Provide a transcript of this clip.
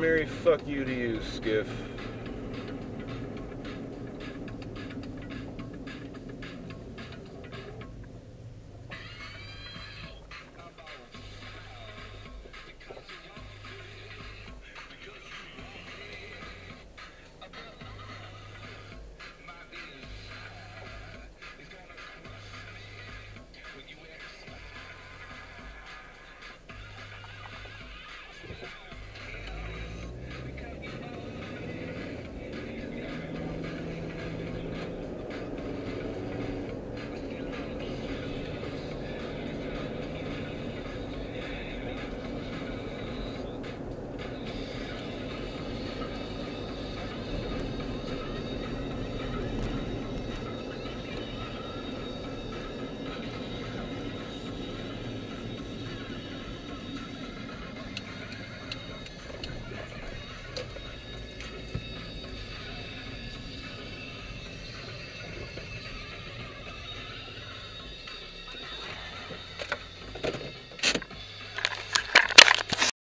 Mary, fuck you to you, Skiff.